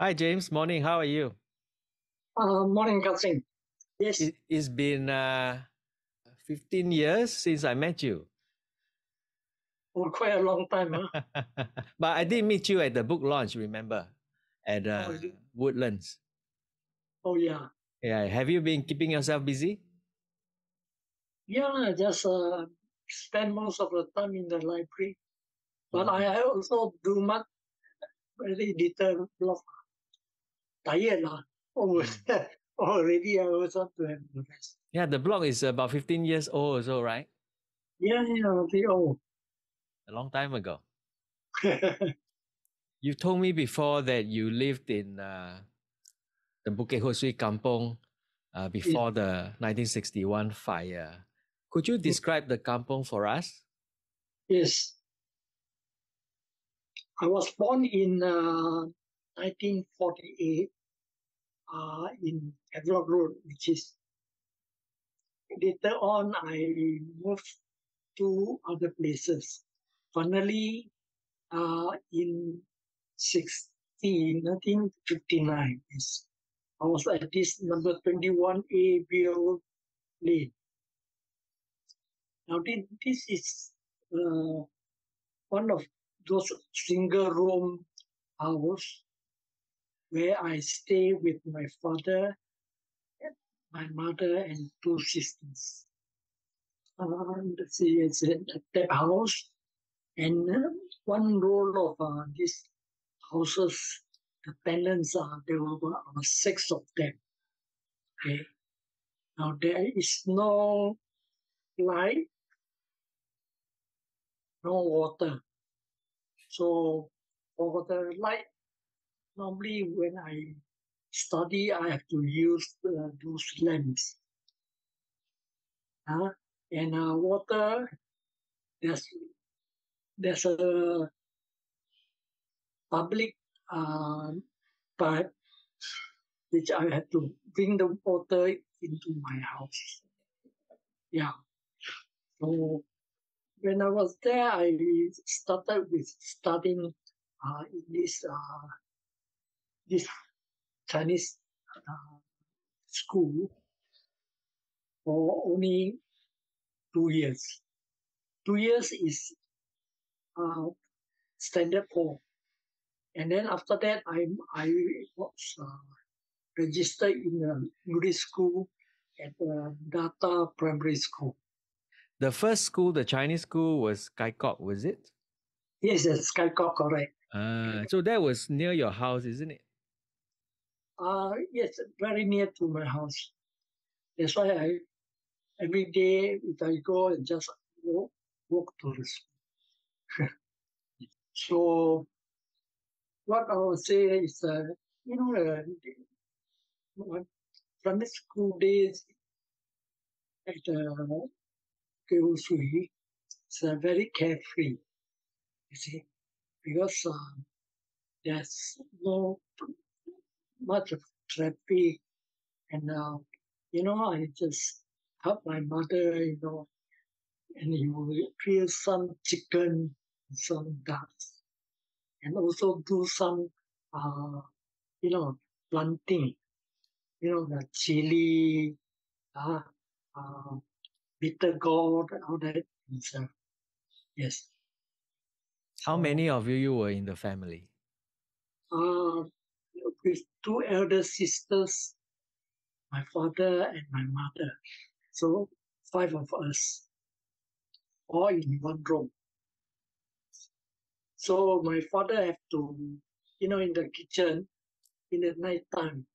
Hi, James. Morning. How are you? Uh, morning, Kah Seng. Yes. It, has been uh, 15 years since I met you. Oh, quite a long time, huh? but I did meet you at the book launch, remember? At uh, oh, Woodlands. Oh, yeah. Yeah. Have you been keeping yourself busy? Yeah, I just uh, spend most of the time in the library. But mm. I also do much very little blog. Tired lah. Oh, mm. already I was want to have the rest. Yeah, the blog is about 15 years old so right? Yeah, yeah, very old. A long time ago. you told me before that you lived in uh, the Bukit Ho Swee Kampong uh, before yeah. the 1961 fire. Could you describe the kampong for us? Yes. I was born in uh, 1948 uh, in Havelock Road, which is later on I moved to other places. Finally, uh, in 16, 1959, yes, I was at this number 21A Beo Lane. Now, this is uh, one of those single room house where I stay with my father, my mother, and two sisters. And see, it's a that house, and uh, one row of uh, these houses, the tenants are there were about six of them. Okay. Now there is no light no water. So for the light, normally when I study, I have to use uh, those lamps. Uh, and uh, water, there's there's a public uh, pipe which I have to bring the water into my house. Yeah. So when I was there, I started with studying uh, in this uh, this Chinese uh, school for only two years. Two years is uh, standard four, and then after that, I I was uh, registered in a English school at the Delta Primary School. The first school, the Chinese school, was Kaikok, was it? Yes, it's Kok, correct. Uh, so that was near your house, isn't it? Uh, yes, very near to my house. That's why I every day if I go and just walk, walk to the school. so what I would say is, uh, you know, uh, from the school days at uh, Shui is uh, very carefree, you see, because uh, there's no much of traffic, and uh, you know, I just help my mother, you know, and he will kill some chicken, some ducks, and also do some, uh, you know, planting, you know, the chili, uh, uh, bitter gourd, all that. Yes. How many of you, you were in the family? Uh, with two elder sisters, my father and my mother. So five of us, all in one room. So my father have to, you know, in the kitchen, in the night time,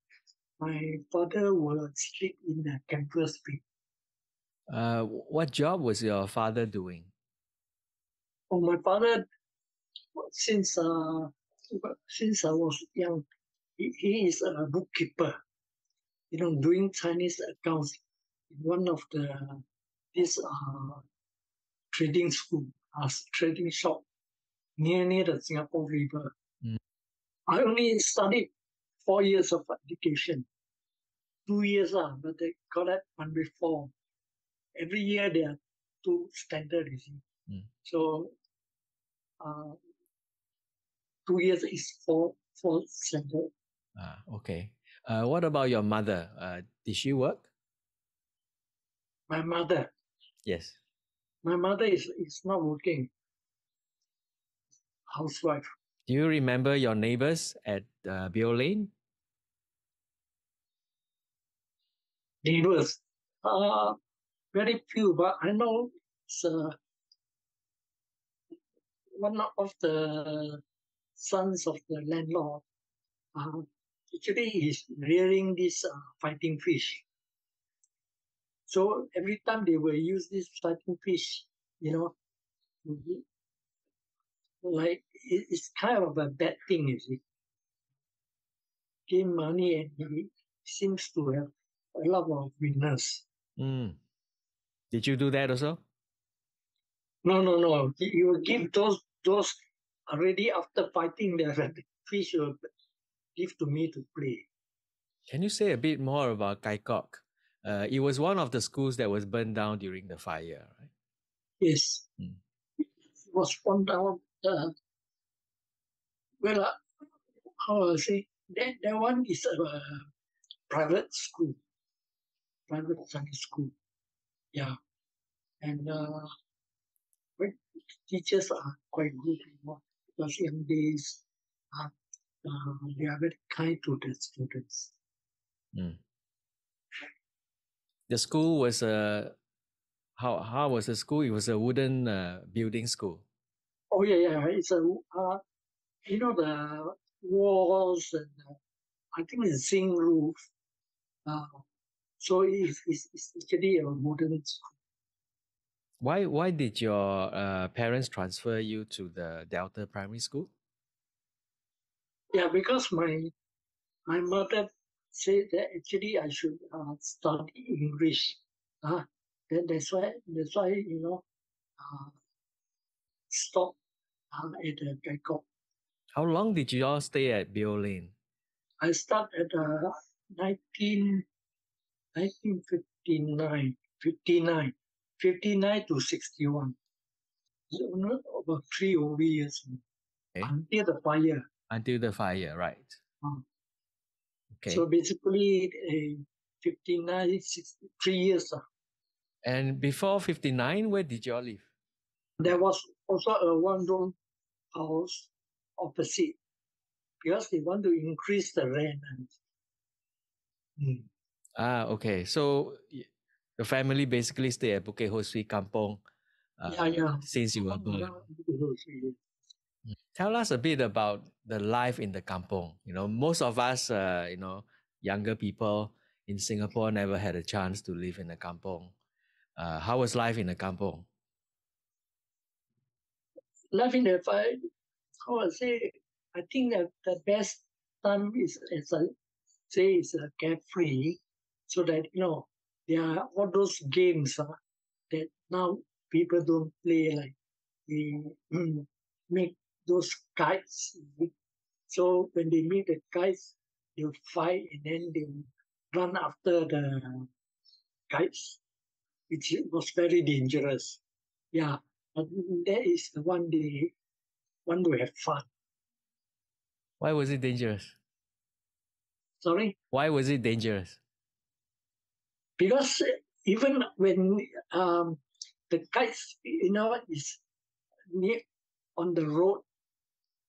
my father will sleep in the campus bed. Uh, what job was your father doing? Oh, my father, since uh, since I was young, he, he is a bookkeeper. You know, doing Chinese accounts in one of the this uh, trading school, uh, trading shop near near the Singapore River. Mm. I only studied four years of education, two years, uh, but they call that one before every year there are two standard, you see. Mm. So uh, two years is four four standard. Ah, okay. Uh, what about your mother? Uh, did she work? My mother, Yes. my mother is, is not working. Housewife. Do you remember your neighbors at uh, Beo Lane? Neighbors. Uh, very few, but I know it's uh, one of the sons of the landlord. Uh, actually, he's rearing this uh, fighting fish. So every time they will use this fighting fish, you know, like it's kind of a bad thing, you see. Gain money and he seems to have a lot of winners. Mm. Did you do that also? No, no, no. Will give those those already after fighting the, the fish will give to me to play. Can you say a bit more about Kai Kok? Uh, it was one of the schools that was burned down during the fire, right? Yes. Mm. It was found down. uh, well uh, how I say that that one is a uh, private school. Private Sunday school. Yeah. And uh teachers are quite good you know, because young days uh, uh, they are very kind to the students. Mm. The school was a how how was the school? It was a wooden uh, building school. Oh yeah, yeah. It's a uh, you know the walls and uh, I think it's zinc roof. Uh, so it's, it's, it's actually a modern school. Why why did your uh, parents transfer you to the Delta Primary School? Yeah, because my my mother said that actually I should uh, study English. Uh, then that's why that's why you know uh, stop uh, at the Bangkok. How long did you all stay at Beo Lane? I start at uh, 19, 1959, 59, 59 to 61. So about three over years Okay. until the fire. Until the fire, right? Mm. Okay. So basically, uh, 59, 60, three years. uh, and before 59, where did you all live? There was also a one room house opposite because they want to increase the rent. And, Mm. Ah, okay. So the family basically stay at Bukit Ho Swee Kampong uh, Yeah, yeah. since you were born. Yeah. Tell us a bit about the life in the kampong. You know, most of us, uh, you know, younger people in Singapore never had a chance to live in a kampong. Uh, how was life in a kampong? Life in the fire, how I say, I think that the best time is, as I say, is uh, carefree, so that, you know, there are all those games uh, that now people don't play, like they mm, make those kites. So when they meet the kites, they'll fight and then they'll run after the kites, which was very dangerous. Yeah, but that is the one they want to have fun. Why was it dangerous? Sorry, Why was it dangerous? because even when um, the kites, you know, is near on the road,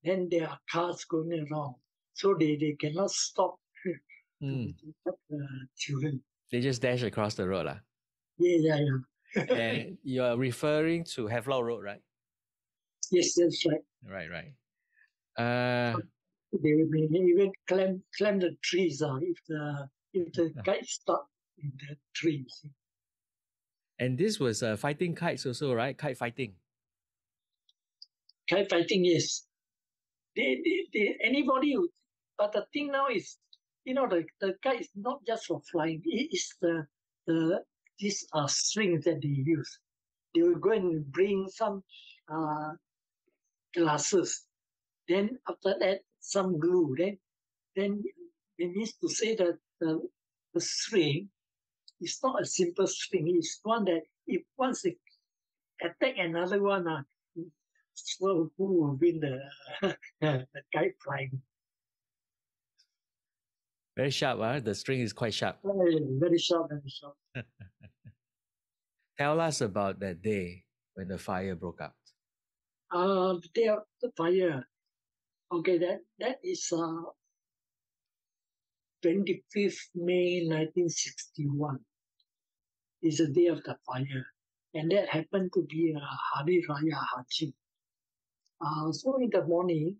then there are cars going around, so they, they cannot stop to, to help the children. They just dash across the road. lah. Yeah, yeah, yeah. and you're referring to Havelock Road, right? yes, that's right. Right, right. Uh, They may even climb climb the trees uh, if the if the kites stop in the trees. and this was uh, fighting kites also, right? Kite fighting. kite fighting yes they, they, they anybody who, but the thing now is you know the, the kite is not just for flying. It is the the these are strings that they use. They will go and bring some uh glasses. Then after that some glue. Then then it means to say that the, the string is not a simple string. It's one that if once it attack another one uh, so who will win the, flying? Very sharp, huh? The string is quite sharp. Very, very sharp, very sharp. Tell us about that day when the fire broke out. Uh, the day of the fire. Okay, that that is uh, 25th May 1961. Is the day of the fire, and that happened to be a Hari Raya Haji. Uh, so in the morning,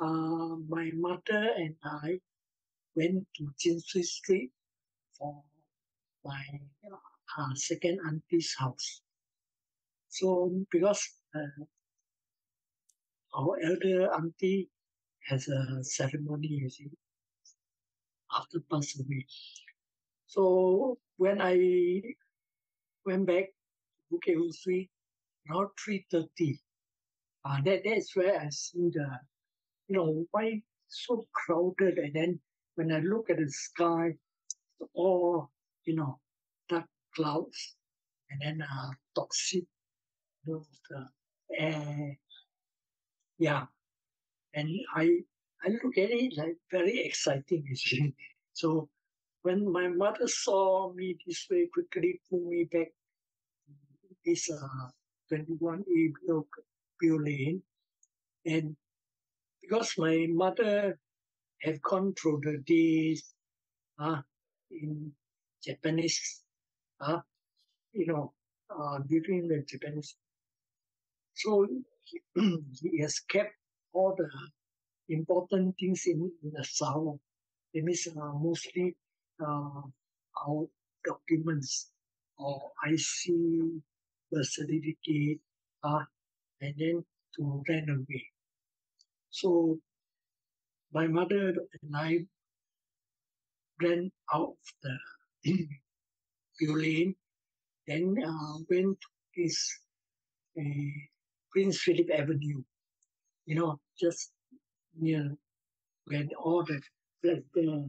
uh, my mother and I went to Jinsui Street for my uh, second auntie's house. So because uh, our elder auntie has a ceremony, you see, after pass away. So when I went back to Bukit Swee, around 3.30, uh, that, that's where I see the, you know, why so crowded. And then when I look at the sky, all, you know, dark clouds and then uh, toxic, you know, the air. Yeah. And I, I look at it like very exciting, actually. So when my mother saw me this way, quickly pulled me back this uh, 21A block Beo Lane. And because my mother had gone through the days uh, in Japanese, uh, you know, uh, during the Japanese. So he, he has kept all the important things in, in the salon. It means uh, mostly uh, our documents or IC, birth certificate, uh, and then to run away. So my mother and I ran out of the lane, then uh, went to this uh, Prince Philip Avenue, you know, just near where all the flats there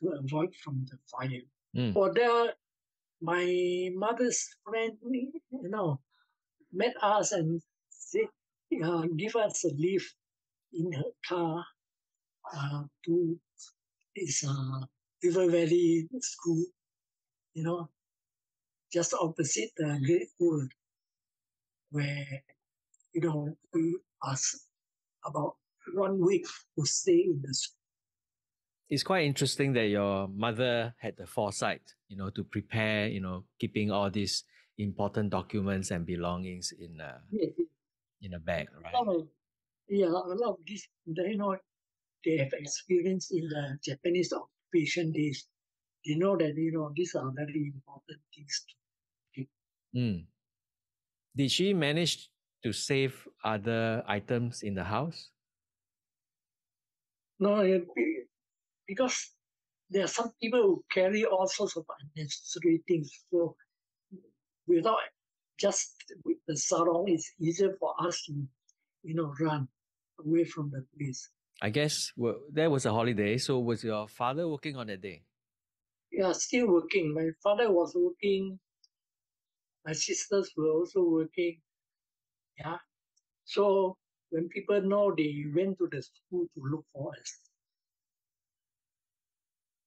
to avoid from the fire. Mm. For there, my mother's friend, you know, met us and said, uh, give us a lift in her car uh, to this uh, River Valley School, you know, just opposite the Great Hall, where, you know, we asked about one week to stay in the school. It's quite interesting that your mother had the foresight, you know, to prepare, you know, keeping all these important documents and belongings in Yes, yes. In a bag, right? Some of- yeah, a lot of this, they know, they have experience in the Japanese occupation days. They know that, you know, these are very important things. to Mm. Did she manage to save other items in the house? No, because there are some people who carry all sorts of unnecessary things. So without just with the sarong, it's easier for us to, you know, run away from the place. I guess well, that was a holiday. So was your father working on that day? Yeah, still working. My father was working. My sisters were also working. Yeah. So when people know, they went to the school to look for us.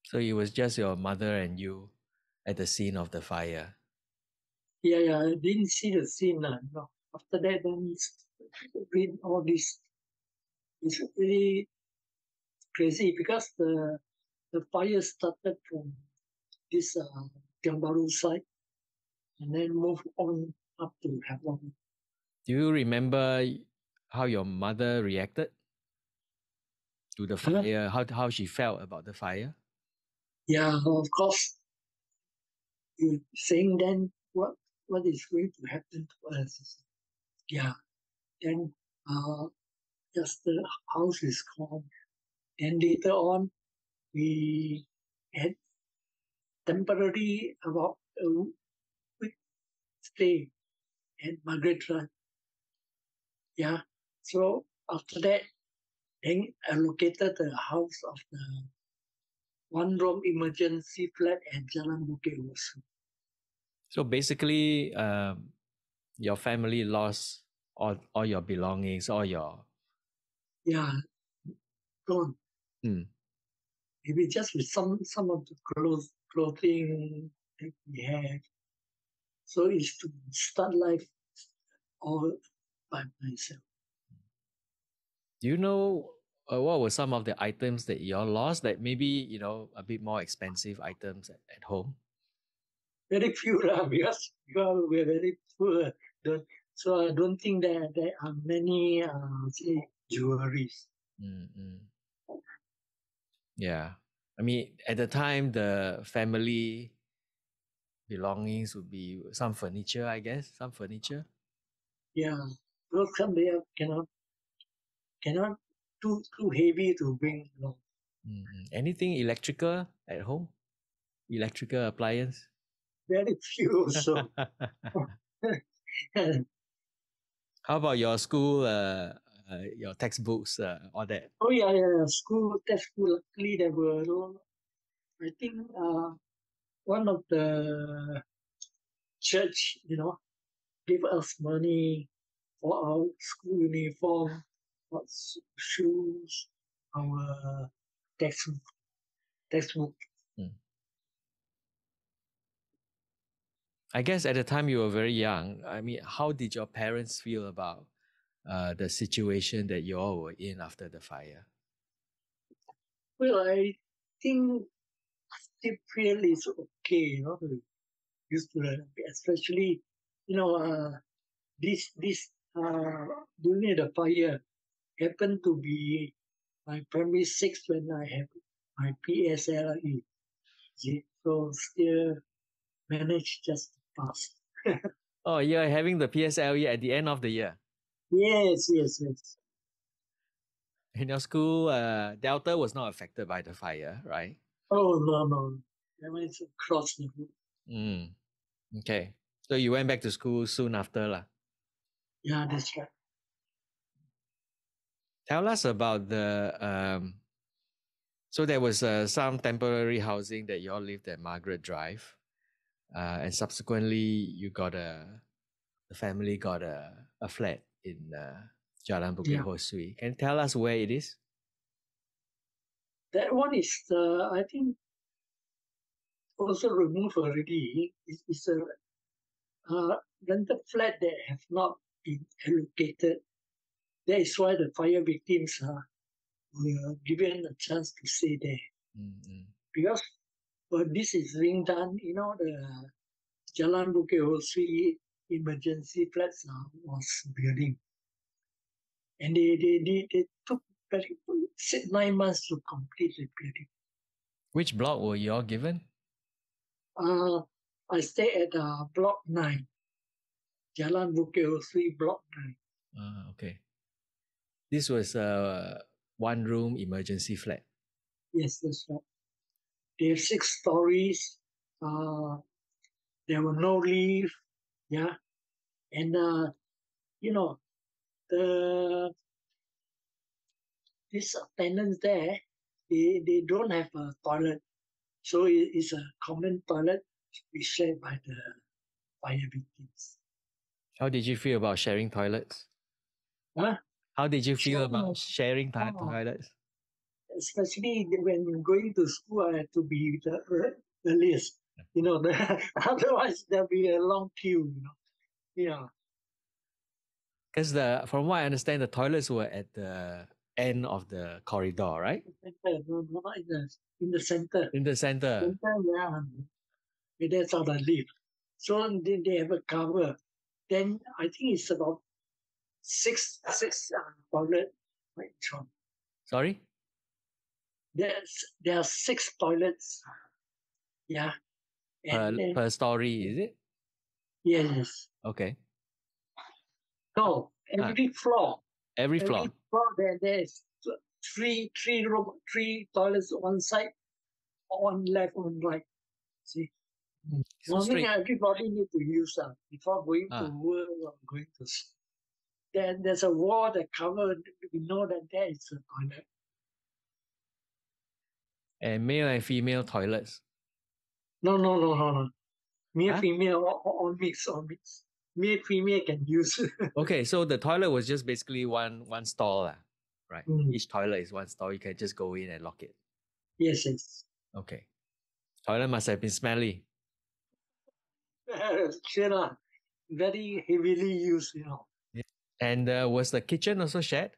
So it was just your mother and you at the scene of the fire. Yeah, yeah. I didn't see the scene. Uh, no. After that, then it's read all this. It's really crazy because the the fire started from this uh, side and then moved on up to Havelock. Do you remember how your mother reacted to the fire? How how she felt about the fire? Yeah, of course. You saying then what what is going to happen to us? Yeah. Then uh just the house is gone. Then later on we had temporary about a week stay at Margaret Drive. Yeah. So after that then allocated the house of the one room emergency flat at Jalan Bukit Swee. So basically, um, your family lost all, all your belongings, all your Yeah, gone. Hmm. maybe just with some some of the clothes clothing that we had. So it's to start life all by myself. Do you know uh, what were some of the items that you all lost that maybe, you know, a bit more expensive items at, at home? Very few lah, because, we're very poor. Don't, so I don't think that there are many uh, say jewelries. Mm-hmm. Yeah. I mean, at the time, the family belongings would be some furniture, I guess, some furniture. Yeah, because some they are cannot cannot too too heavy to bring along. Mm-hmm. Anything electrical at home? Electrical appliance? Very few. So How about your school, uh, uh, your textbooks, uh, all that? oh yeah, yeah, school textbook. Luckily, there were. no- I think uh, one of the church, you know, give us money for our school uniform, for s- shoes, our textbook. Textbook. I guess at the time you were very young. I mean, how did your parents feel about uh, the situation that you all were in after the fire? Well, I think feel is okay, you know, used to especially, you know, uh, this this uh, during the fire happened to be my primary six when I have my PSLE. See, So still managed just pass. Oh, you're having the PSLE at the end of the year. Yes, yes, yes. In your school, uh, Delta was not affected by the fire, right? Oh no, no. That is across the road. Mm. Okay. So you went back to school soon after. lah. Yeah, that's right. Tell us about the um so there was uh, some temporary housing that you all lived at Margaret Drive. Uh, and subsequently you got a the family got a, a flat in uh, Jalan Bukit Yeah. Ho Swee. Can you tell us where it is? That one is, uh, I think, also removed already. It's, it's a uh, rented flat that have not been allocated. That is why the fire victims uh, were given a chance to stay there. Mm-mm. Because when this is being done, you know, the Jalan Bukit Ho Swee emergency flats was building. And they, they, they, they took very, six, nine months to complete the building. Which block were you all given? Uh, I stay at uh, block 9, Jalan Bukit Ho Swee, block 9. Ah, okay. This was a one room emergency flat. Yes, that's right. They have six stories. Uh, there were no leave. Yeah. And, uh, you know, the these tenants there, they, they don't have a toilet. So it, it's a common toilet to be shared by the fire victims. How did you feel about sharing toilets? Huh? How did you feel Sure. about sharing ti- Oh. toilets? Especially when going to school, I had to be the ear- earliest. You know, the, otherwise there'll be a long queue. You know, yeah, Because the from what I understand, the toilets were at the end of the corridor, right? center, no, no, in the in the center. In the center. Center, yeah, that's how the lift. So they, they have a cover. Then I think it's about six six uh, toilet. Sorry? There's there are six toilets. Yeah. Per, then, per story, is it? yes. Okay. No, every floor. Every Every floor. floor there, there's three, three room, three toilets on side, on left, one right. See, So one thing everybody need to use uh, before going Ah. to work or going to. Then there's a wall that covered We know that there is a toilet. And male and female toilets. No, no, no, no, no. Male, Huh? female, all, all mix, all mix. Male, female can use. Okay, so the toilet was just basically one one stall, lah, right? Mm. Each toilet is one stall. You can just go in and lock it. Yes, yes. Okay. Toilet must have been smelly. lah. very heavily used, you know. And uh, was the kitchen also shared?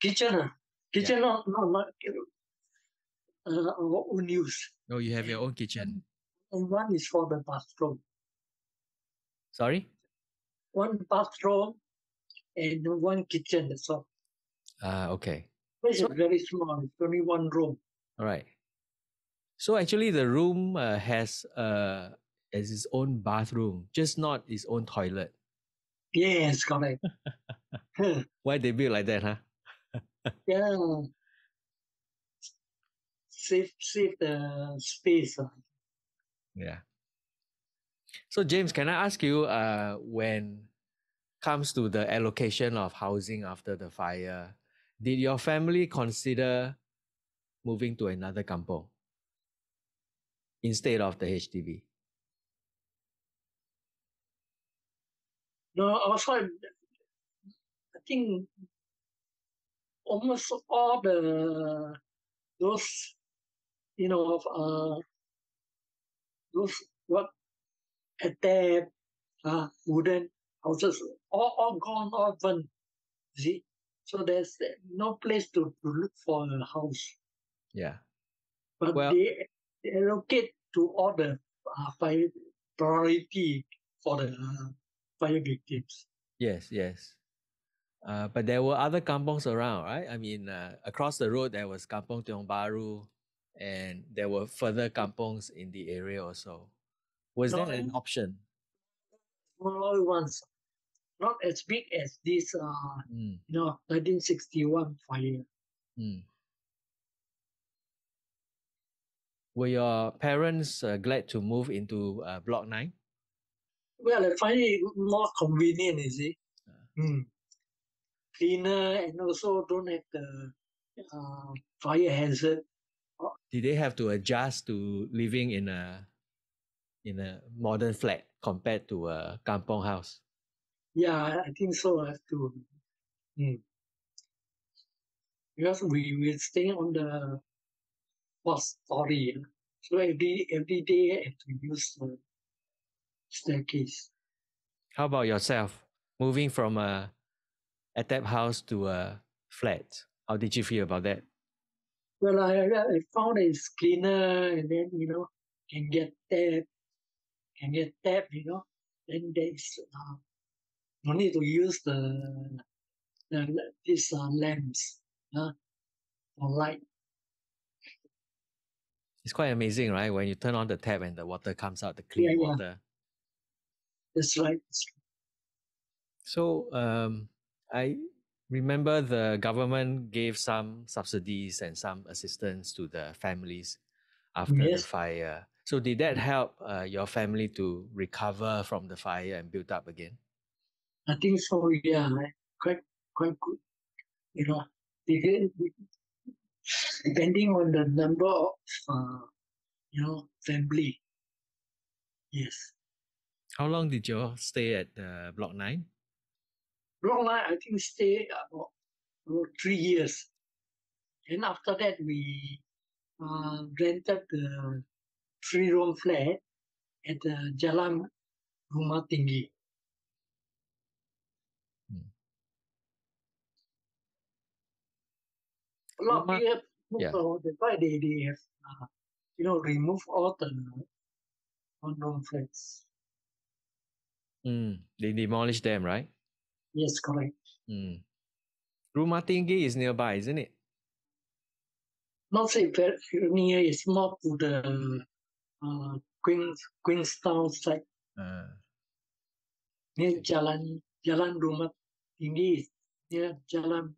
Kitchen, ah, kitchen not, not, not uh, our own use. No, you have your own kitchen. And one is for the bathroom. Sorry? One bathroom and one kitchen, that's all. Ah, okay. It's very small, it's only one room. All right. So actually, the room uh, has uh, has its own bathroom, just not its own toilet. Yes, correct. Why they build like that, huh? yeah. Save, save the space. ah. Yeah. So James, can I ask you, uh, when comes to the allocation of housing after the fire, did your family consider moving to another kampong instead of the HDB? No, also, I I think almost all the those you know of uh those what attap uh wooden houses all, all gone all burnt. you See, so there's no place to, to look for a house. Yeah. But Well- they, they allocate to all the uh, fire priority for the uh, fire victims. Yes, yes. Uh, but there were other kampongs around, right? I mean, uh, across the road there was Kampong Tiong Bahru, and there were further kampongs in the area also. Was No, that an option? Smaller ones, not as big as this, uh, Mm, you know, 1961 fire. mm. Were your parents uh, glad to move into uh, Block 9? Well, I find it more convenient, you see. Ah. Mm. Cleaner and also don't have the uh, fire hazard. Did they have to adjust to living in a in a modern flat compared to a kampong house? Yeah, I think so. I have to. Mm. Because we we staying on the first story, so every every day I have to use the staircase. How about yourself? Moving from a attap house to a flat. How did you feel about that? Well, I I found it's cleaner, and then you know can get tap, can get tap, you know. Then there's uh, no need to use the the these uh, lamps, uh, for light. It's quite amazing, right? When you turn on the tap and the water comes out, the clean Yeah, yeah. water. That's right. that's right. So um, I remember the government gave some subsidies and some assistance to the families after Yes. the fire. So did that help uh, your family to recover from the fire and build up again? I think so. Yeah, quite quite good. You know, depending on the number of uh, you know family. Yes. How long did you stay at uh, Block 9? Long line, I think stay about, about three years. And after that, we uh, rented the three room flat at the Jalan Rumah Tinggi. Hmm. A lot Rumah- of yeah. so that's why they, they have, uh, you know, remove all the one room flats. Mm, they demolished them, right? Yes, correct. Mm. Rumah Tinggi is nearby, isn't it? Not say very near, it's more to the uh, Queens, Queenstown side. Uh, near Jalan Jalan Rumah Tinggi is near Jalan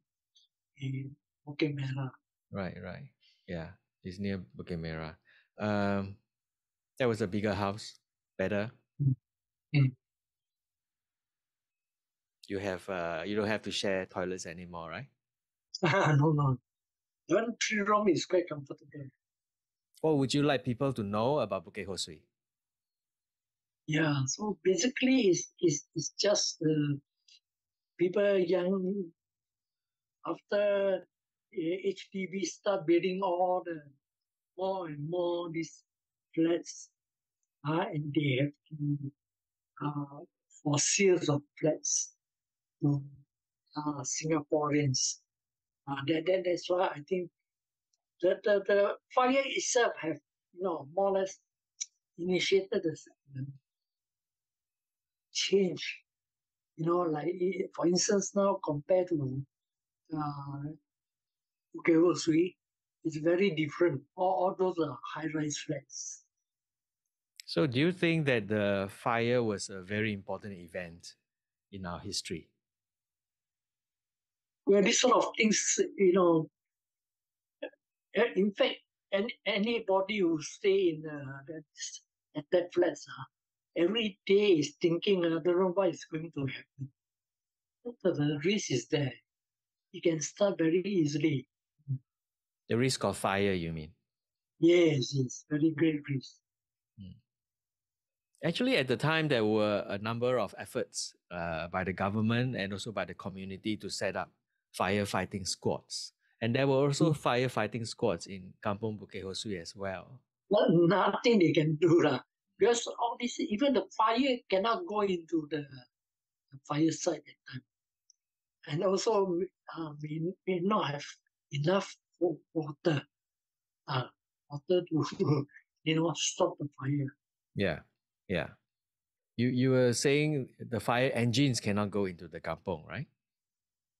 eh, Bukit Merah. right, right. Yeah, it's near Bukit Merah. Um, that was a bigger house, better. Mm. You have uh, you don't have to share toilets anymore, right? no, no. One three room is quite comfortable. What would you like people to know about Bukit Ho Swee? Yeah, so basically it's, it's, it's just uh, people young after HDB start building all the more and more these flats, uh, and they have to uh, for sales of flats to uh, Singaporeans. Uh, that, that that's why I think the, the the fire itself have you know more or less initiated the change. You know, like for instance now compared to uh, Bukit Swee, it's very different. All, all those are high-rise flats. So, do you think that the fire was a very important event in our history? Well, these sort of things, you know, in fact, any, anybody who stay in uh, that, at that flat, uh, every day is thinking, I don't know what is going to happen. So the risk is there. You can start very easily. The risk of fire, you mean? Yes, yes, very great risk. Hmm. Actually, at the time, there were a number of efforts uh, by the government and also by the community to set up firefighting squads. And there were also mm. firefighting squads in Kampong Bukit Ho Swee as well. Well, nothing they can do. La. Because all this, even the fire cannot go into the, the fire site at time. And also, uh, we may not have enough water, uh, water to, you know, stop the fire. Yeah, yeah. You you were saying the fire engines cannot go into the kampong, right?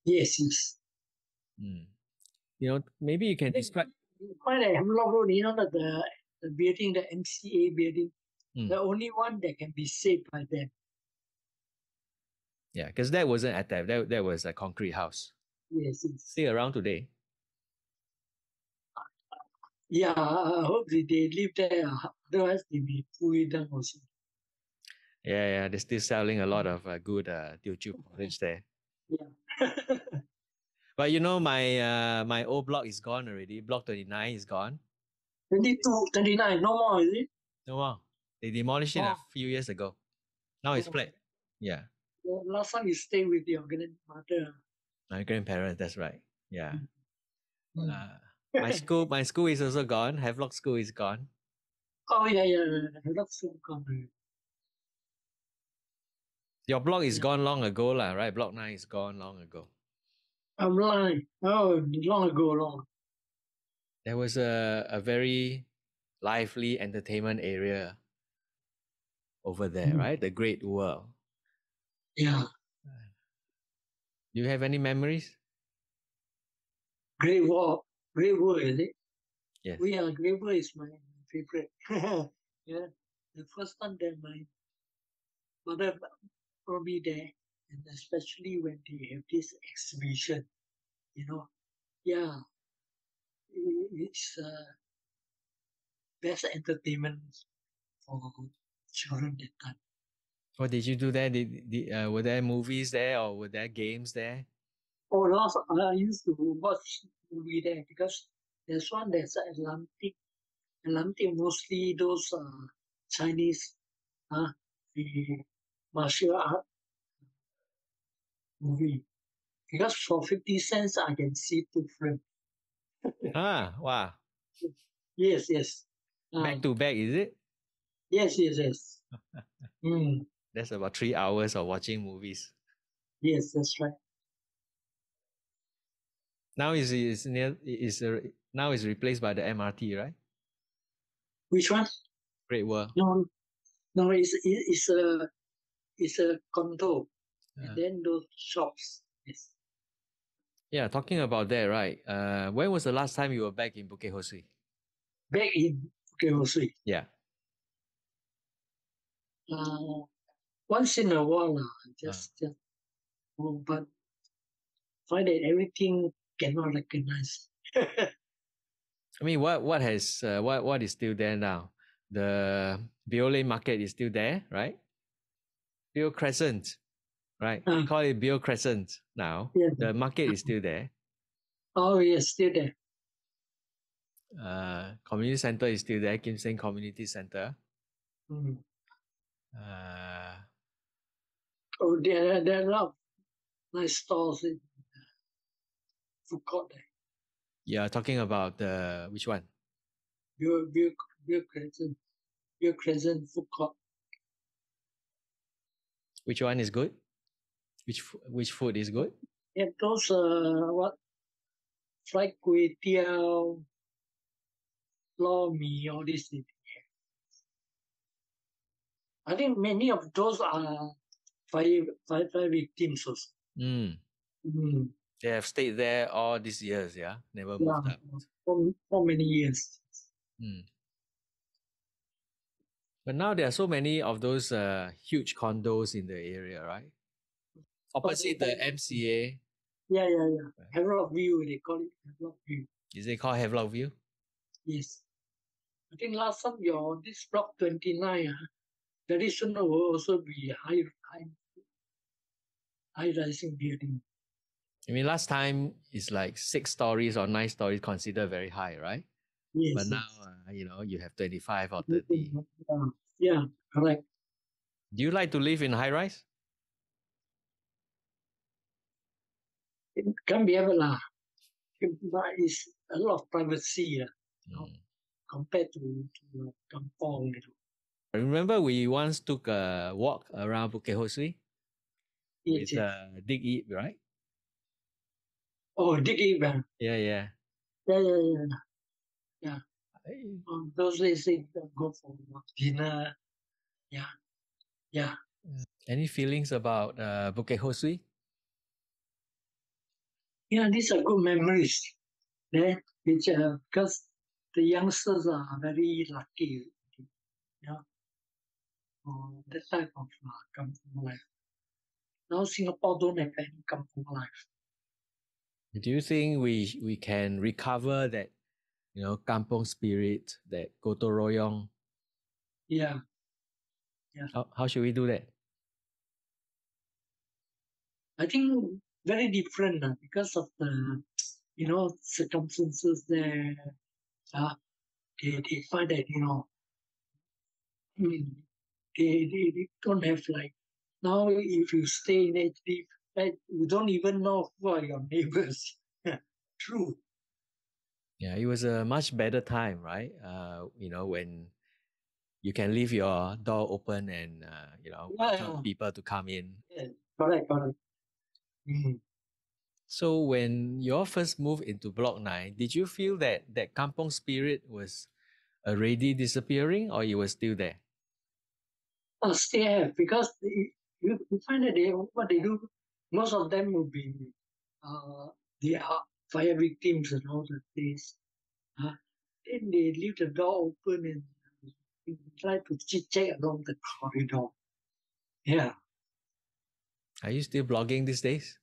Yes, yes. Mm. You know, maybe you can describe. Quite a Havelock Road, you know, the, the building, the MCA building, mm. the only one that can be saved by them. Yeah, because that wasn't at that. That, that was a concrete house. Yes, yes. Still around today. Yeah, I hope they, they live there. Otherwise, they be pulled down also. Yeah, yeah, they're still selling a lot of uh, good uh, Teochew porridge there. Yeah. but you know, my uh, my old block is gone already. Block 29 is gone. 22, 29, no more, is it? No more. They demolished it a few years ago. Now it's flat. Yeah. Well, last time you stay with your grandmother. My grandparents, that's right. Yeah. Mm. Uh, my school, my school is also gone. Havelock School is gone. Oh yeah, yeah, yeah. Havelock School gone. Your blog is gone long ago, lah, right? Blog nine is gone long ago. I'm lying. Oh, long ago, long. There was a, a very lively entertainment area over there, mm. right? The Great World. Yeah. Do you have any memories? Great Wall. Great World, is it? Yes. We are Great World is my favorite. yeah. The first time that my mother me there, and especially when they have this exhibition, you know, yeah, it's uh, best entertainment for children that time. What did you do there? Did, did uh, were there movies there or were there games there? Oh, lots. I used to watch movie there because there's one that's Atlantic. Atlantic mostly those uh, Chinese, uh, the martial art movie. Because for 50 cents, I can see two frames. ah, wow. Yes, yes. Back um, to back, is it? Yes, yes, yes. mm. That's about three hours of watching movies. Yes, that's right. Now is is near is uh, now is replaced by the MRT, right? Which one? Great World. No, no, it's it's a it's a condo, and then those shops. Yes. Yeah, talking about that, right? Uh, when was the last time you were back in Bukit Ho Swee? Back in Bukit Ho Swee. Yeah. Uh, once in a while, uh, just, uh. just oh, but find that everything cannot recognize. I mean, what what has uh, what what is still there now? The Beo market is still there, right? Beo Crescent, right? Uh, we call it Beo Crescent now. Yeah. The market is still there. Oh yes, still there. Uh, community center is still there. Kim Seng Community Center. Mm. Uh, oh, there, there are a lot of nice stores in food court there. You're talking about the which one? Beer, beer, Beo Crescent, Beo Crescent food court. Which one is good? Which which food is good? Yeah, those uh what fried kway teow, lor mee, all these things. I think many of those are fire fire, victims also. Mm. Mm, They have stayed there all these years, yeah, never yeah, moved up. for, for many years. Mm. But now there are so many of those uh, huge condos in the area, right? Opposite the MCA, Yeah, yeah, yeah. Havelock View, they call it Havelock View. is it called Havelock View? Yes. I think last time your this block 29, uh, very soon will also be high high high rising building. I mean, last time it's like six stories or nine stories considered very high, right? Yes. But now, uh, you know, you have 25 or 30. Yeah, yeah, correct. Do you like to live in high rise? It can be ever lah. But it's a lot of privacy uh, Oh. Mm. compared to, to kampong. You know. I remember we once took a walk around Bukit Ho Swee Yes, with yes. uh, Dig Eat, right? Oh, dig even. Yeah, yeah. Yeah, yeah, yeah. I- Um, those days they go for dinner. Yeah, yeah. Any feelings about uh, Bukit Ho Swee? Yeah, these are good memories. There, which uh, because the youngsters are very lucky, know, for that type of uh, kampung life. Now Singapore don't have any kampung life. Do you think we we can recover that, you know, kampong spirit, that gotong royong? Yeah, How, how should we do that? I think very different uh, because of the, you know, circumstances there. Uh, they, they find that, you know, they, they, they don't have like, now if you stay in HD, right, you don't even know who are your neighbors. True. Yeah, it was a much better time, right? Uh, you know, when you can leave your door open and uh, you know Yeah, people to come in. Yeah, correct, correct. Mm. So when you first moved into Block Nine, did you feel that that kampong spirit was already disappearing, or it was still there? Uh, still have because they, you, you find that they what they do most of them will be uh they are fire victims and all that. Uh, then they leave the door open and uh, try to chit chat along the corridor. Yeah. Are you still blogging these days?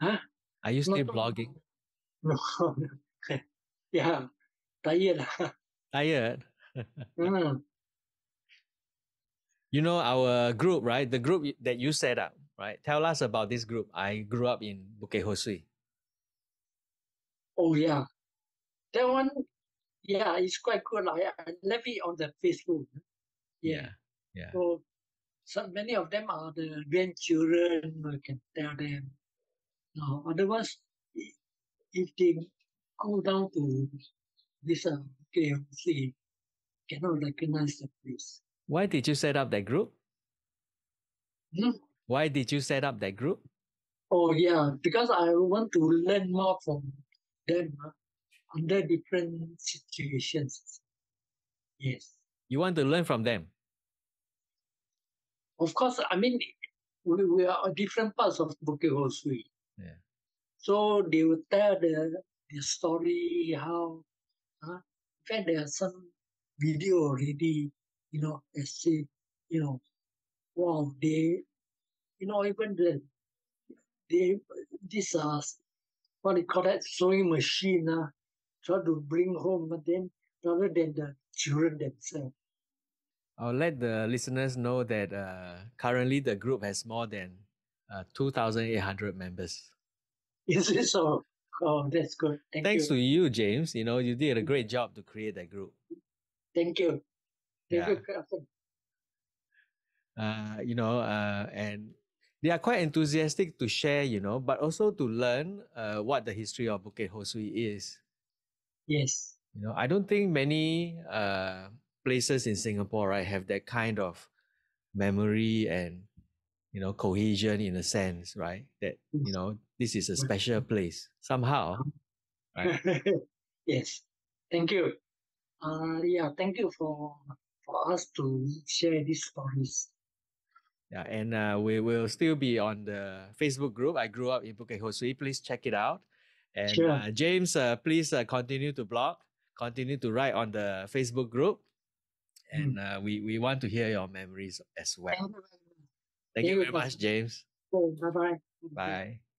Huh? Are you still Not- blogging? No. yeah. Tired. Tired. Mm. You know our group, right? The group that you set up, right? Tell us about this group. I grew up in Bukit Ho Swee. Oh yeah. That one yeah, it's quite good. I, I left it on the Facebook. Yeah. Yeah. So, so many of them are the grandchildren. I can tell them. No, otherwise, if they go down to this uh, KMC, cannot recognize the place. Why did you set up that group? Hmm? Why did you set up that group? Oh yeah, because I want to learn more from them under different situations. Yes, You want to learn from them. of course. I mean, we, we are different parts of Bukit Ho Swee. Yeah. So they will tell the the story how. Uh, in fact, there are some video already. You know, they say, you know, wow, they, you know, even the they this uh what they call that sewing machine uh, try to bring home, but then rather than the children themselves. I'll let the listeners know that uh, currently the group has more than uh, 2,800 members. Is it so? Oh, that's good. Thank Thanks you. to you, James. You know, you did a great job to create that group. Thank you. Thank Yeah. you, Kah Seng. Uh, you know, uh, and they are quite enthusiastic to share, you know, but also to learn uh, what the history of Bukit Ho Swee is. Yes. You know, I don't think many uh, places in Singapore, right, have that kind of memory and you know cohesion in a sense, right? That you know this is a special place somehow. Right? yes. Thank you. Uh, yeah. Thank you for for us to share these stories. Yeah, and uh, we will still be on the Facebook group. I grew up in Bukit Ho Swee. Please check it out. And Sure. uh, James, uh, please uh, continue to blog, continue to write on the Facebook group, and uh, we we want to hear your memories as well. Thank you very much. Thank you you, very much, James. Bye bye. Bye.